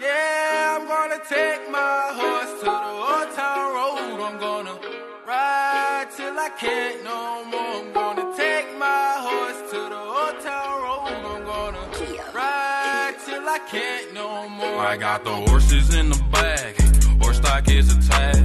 Yeah, I'm gonna take my horse to the old town road. I'm gonna ride till I can't no more. I'm gonna take my horse to the old town road. I'm gonna ride till I can't no more. I got the horses in the back, horse stock is attached.